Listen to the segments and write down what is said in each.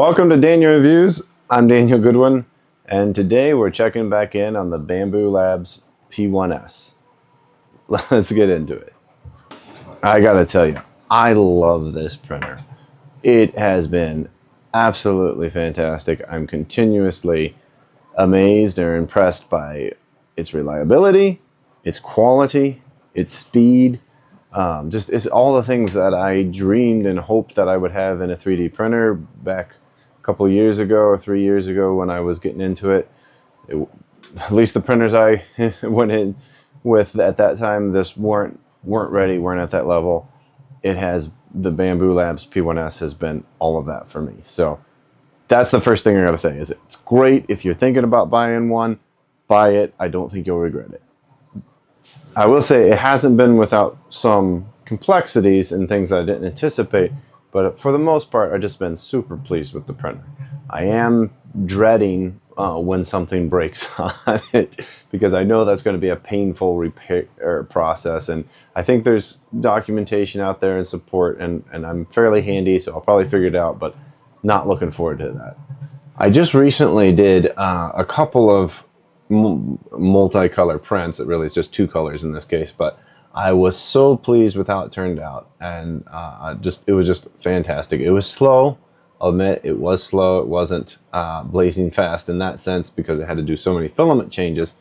Welcome to Daniel Reviews. I'm Daniel Goodwin, and today we're checking back in on the Bambu Labs P1S. Let's get into it. I gotta tell you, I love this printer. It has been absolutely fantastic. I'm continuously amazed or impressed by its reliability, its quality, its speed. Um, just it's all the things that I dreamed and hoped that I would have in a 3D printer back couple years ago or three years ago when I was getting into it. it at least the printers I went in with at that time, this weren't weren't ready, weren't at that level. It has the Bambu Labs P1S has been all of that for me. So that's the first thing I gotta say is it's great if you're thinking about buying one, buy it. I don't think you'll regret it. I will say it hasn't been without some complexities and things that I didn't anticipate, but for the most part, I've just been super pleased with the printer. I am dreading uh, when something breaks on it because I know that's going to be a painful repair process. And I think there's documentation out there and support, and, and I'm fairly handy, so I'll probably figure it out, but not looking forward to that. I just recently did uh, a couple of multicolor prints. It really is just two colors in this case, but I was so pleased with how it turned out, and uh, just it was just fantastic. It was slow. I'll admit it was slow. It wasn't uh, blazing fast in that sense because it had to do so many filament changes,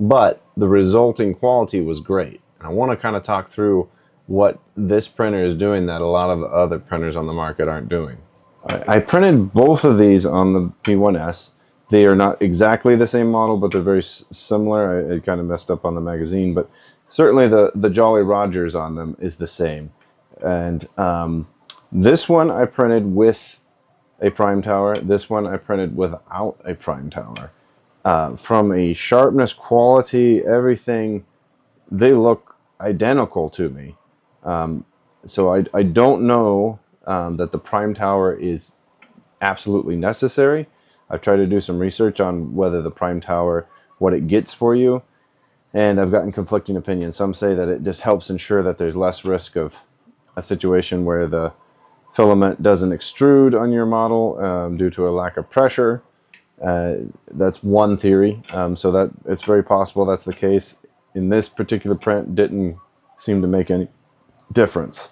but the resulting quality was great. And I want to kind of talk through what this printer is doing that a lot of the other printers on the market aren't doing. I, printed both of these on the P1S. They are not exactly the same model, but they're very similar. I, I kind of messed up on the magazine, but certainly the, the Jolly Rogers on them is the same. And um, this one I printed with a prime tower. This one I printed without a prime tower. Uh, from a sharpness, quality, everything, they look identical to me. Um, so I, I don't know um, that the prime tower is absolutely necessary. I've tried to do some research on whether the prime tower, what it gets for you and I've gotten conflicting opinions. Some say that it just helps ensure that there's less risk of a situation where the filament doesn't extrude on your model um, due to a lack of pressure. Uh, that's one theory. Um, so that it's very possible that's the case. In this particular print, didn't seem to make any difference.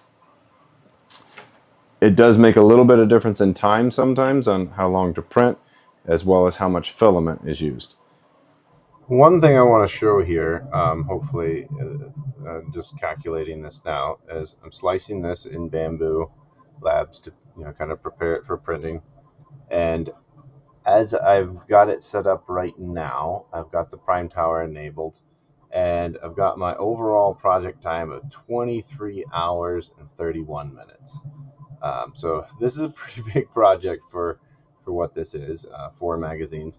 It does make a little bit of difference in time sometimes on how long to print, as well as how much filament is used. One thing I want to show here, um, hopefully, uh, uh, just calculating this now, is I'm slicing this in Bambu Labs to you know kind of prepare it for printing. And as I've got it set up right now, I've got the Prime Tower enabled, and I've got my overall project time of 23 hours and 31 minutes. Um, so this is a pretty big project for for what this is, uh, four magazines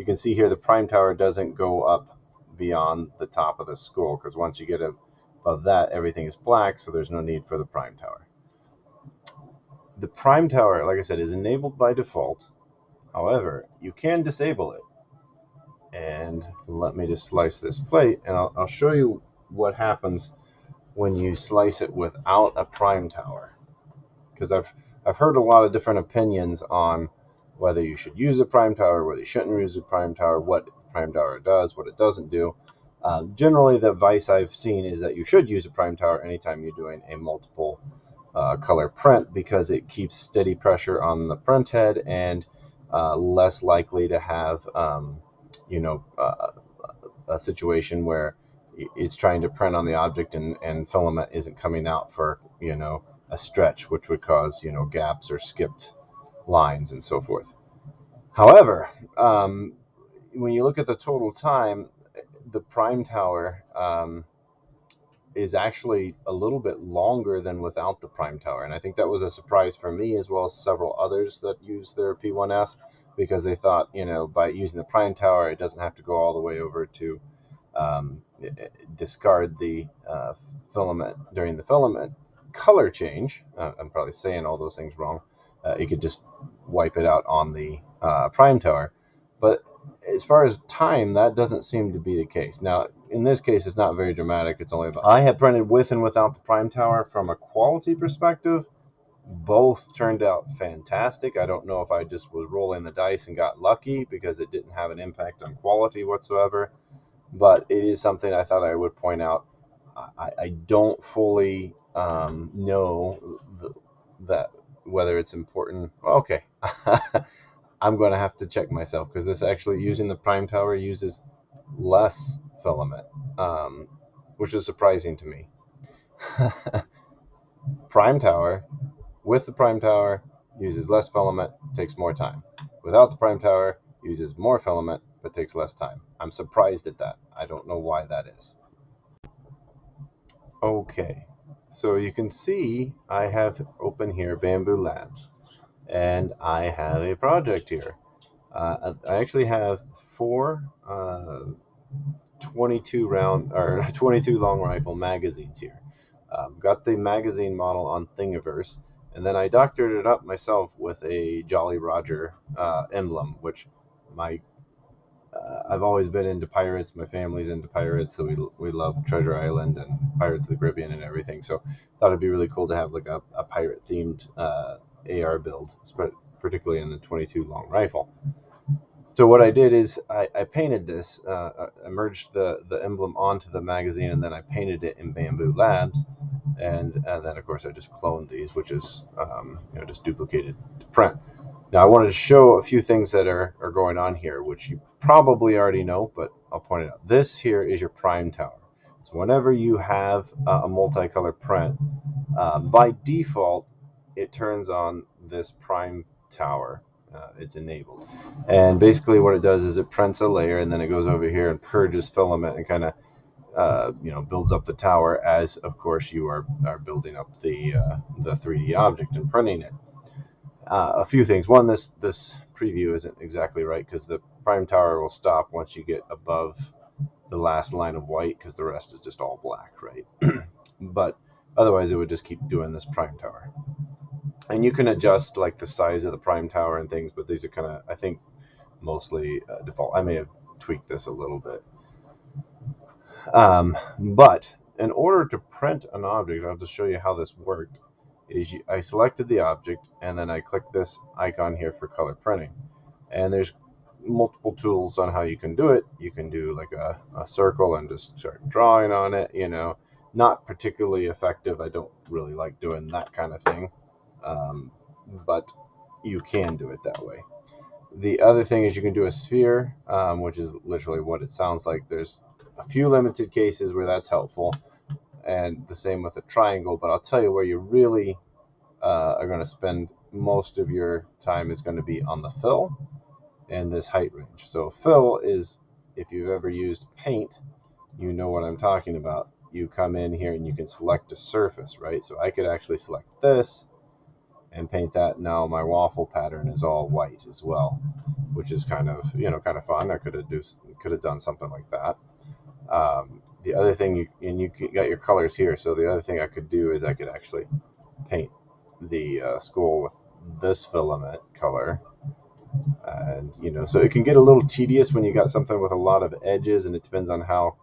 you can see here the prime tower doesn't go up beyond the top of the skull because once you get above that, everything is black, so there's no need for the prime tower. The prime tower, like I said, is enabled by default. However, you can disable it. And let me just slice this plate, and I'll, I'll show you what happens when you slice it without a prime tower. Because I've, I've heard a lot of different opinions on whether you should use a prime tower, whether you shouldn't use a prime tower, what prime tower does, what it doesn't do. Uh, generally, the advice I've seen is that you should use a prime tower anytime you're doing a multiple uh, color print because it keeps steady pressure on the print head and uh, less likely to have, um, you know, uh, a situation where it's trying to print on the object and, and filament isn't coming out for, you know, a stretch, which would cause, you know, gaps or skipped lines and so forth. However, um, when you look at the total time, the prime tower um, is actually a little bit longer than without the prime tower. And I think that was a surprise for me as well as several others that use their P1S because they thought, you know, by using the prime tower, it doesn't have to go all the way over to um, discard the uh, filament during the filament color change. Uh, I'm probably saying all those things wrong uh, you could just wipe it out on the uh, prime tower. But as far as time, that doesn't seem to be the case. Now, in this case, it's not very dramatic. It's only about, I have printed with and without the prime tower from a quality perspective. Both turned out fantastic. I don't know if I just was rolling the dice and got lucky because it didn't have an impact on quality whatsoever, but it is something I thought I would point out. I, I don't fully um, know the, that whether it's important. Okay, I'm going to have to check myself because this actually using the prime tower uses less filament, um, which is surprising to me. prime tower with the prime tower uses less filament, takes more time. Without the prime tower, uses more filament but takes less time. I'm surprised at that. I don't know why that is. Okay, so you can see I have open here Bambu Labs and I have a project here. Uh, I actually have four uh, 22 round or 22 long rifle magazines here. Um, got the magazine model on Thingiverse, and then I doctored it up myself with a Jolly Roger uh, emblem, which my uh, I've always been into pirates. My family's into pirates, so we we love Treasure Island and Pirates of the Caribbean and everything. So thought it'd be really cool to have like a, a pirate themed uh, AR build, particularly in the 22 long rifle. So what I did is I, I painted this, uh, I merged the, the emblem onto the magazine, and then I painted it in Bambu Labs, and, and then of course I just cloned these, which is um, you know just duplicated to print. Now I wanted to show a few things that are, are going on here, which you probably already know, but I'll point it out. This here is your prime tower. So whenever you have a multicolor print, uh, by default, it turns on this prime tower. Uh, it's enabled. And basically what it does is it prints a layer and then it goes over here and purges filament and kind of uh, you know builds up the tower as of course you are, are building up the uh, the 3D object and printing it. Uh, a few things. One, this this preview isn't exactly right because the prime tower will stop once you get above the last line of white because the rest is just all black, right? but otherwise, it would just keep doing this prime tower. And you can adjust like the size of the prime tower and things, but these are kind of I think mostly uh, default. I may have tweaked this a little bit. Um, but in order to print an object, I'll just show you how this worked is I selected the object and then I click this icon here for color printing. And there's multiple tools on how you can do it. You can do like a, a circle and just start drawing on it, you know, not particularly effective. I don't really like doing that kind of thing. Um, but you can do it that way. The other thing is you can do a sphere, um, which is literally what it sounds like. There's a few limited cases where that's helpful and the same with a triangle. But I'll tell you where you really uh, are going to spend most of your time is going to be on the fill and this height range. So fill is, if you've ever used paint, you know what I'm talking about. You come in here and you can select a surface, right? So I could actually select this and paint that. Now my waffle pattern is all white as well, which is kind of, you know, kind of fun. I could have do, could have done something like that. Um, the other thing you and you got your colors here so the other thing I could do is I could actually paint the uh, with this filament color. And you know so it can get a little tedious when you got something with a lot of edges and it depends on how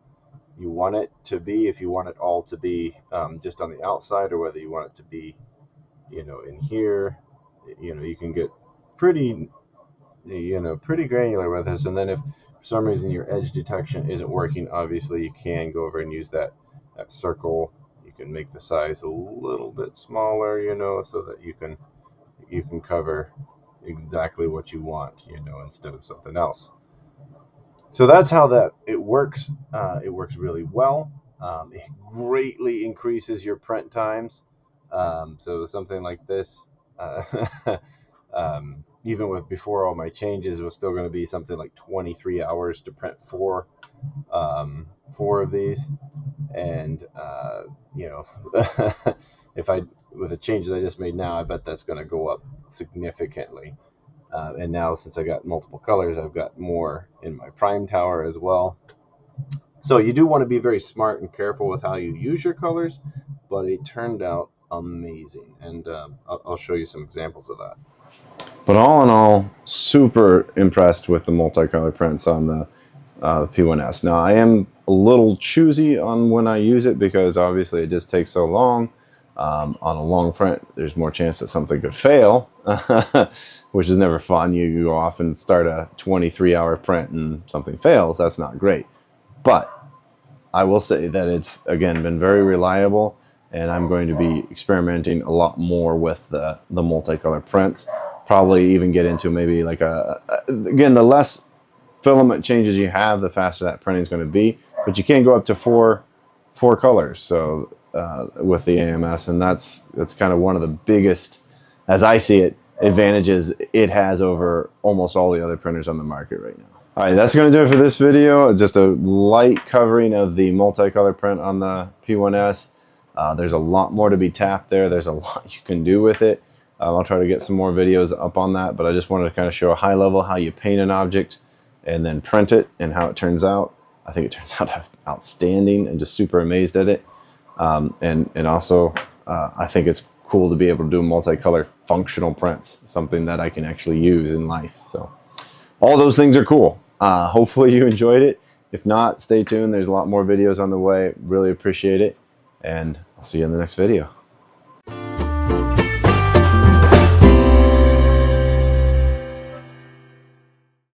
you want it to be if you want it all to be um, just on the outside or whether you want it to be you know in here. You know you can get pretty you know pretty granular with this and then if some reason your edge detection isn't working, obviously you can go over and use that, that circle. You can make the size a little bit smaller, you know, so that you can you can cover exactly what you want, you know, instead of something else. So that's how that it works. Uh, it works really well. Um, it greatly increases your print times. Um, so something like this, uh, um, even with before all my changes, it was still going to be something like 23 hours to print four, um, four of these. And, uh, you know, if I, with the changes I just made now, I bet that's going to go up significantly. Uh, and now since I got multiple colors, I've got more in my prime tower as well. So you do want to be very smart and careful with how you use your colors, but it turned out amazing. And um, I'll, I'll show you some examples of that. But all in all, super impressed with the multicolor prints on the, uh, the P1S. Now I am a little choosy on when I use it because obviously it just takes so long. Um, on a long print, there's more chance that something could fail, which is never fun. You, you go off and start a 23 hour print and something fails. That's not great. But I will say that it's, again, been very reliable and I'm going to be experimenting a lot more with the, the multicolor prints. Probably even get into maybe like a, again, the less filament changes you have, the faster that printing is going to be. But you can go up to four, four colors. So uh, with the AMS, and that's that's kind of one of the biggest, as I see it, advantages it has over almost all the other printers on the market right now. All right, that's going to do it for this video. Just a light covering of the multicolor print on the P1S. Uh, there's a lot more to be tapped there. There's a lot you can do with it. Um, I'll try to get some more videos up on that, but I just wanted to kind of show a high level how you paint an object and then print it and how it turns out. I think it turns out outstanding and just super amazed at it. Um, and, and also, uh, I think it's cool to be able to do multicolor functional prints, something that I can actually use in life. So all those things are cool. Uh, hopefully you enjoyed it. If not, stay tuned. There's a lot more videos on the way. Really appreciate it. And I'll see you in the next video.